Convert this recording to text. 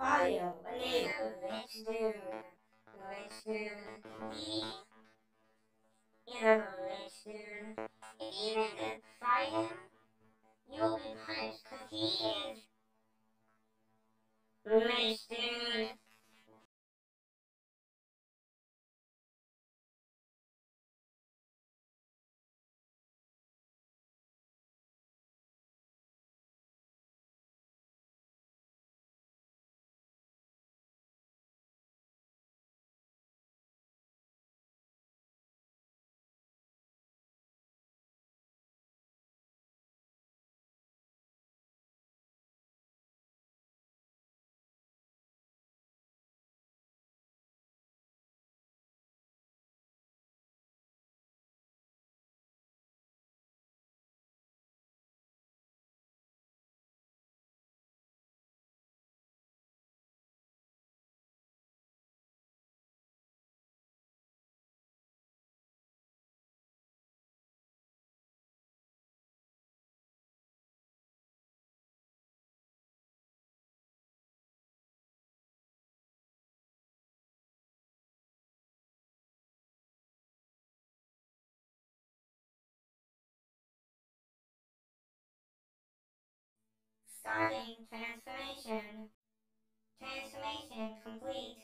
Rich dude, rich dude, he. If you even fight him, you will be punished, cause he is rich Starting transformation. Transformation complete.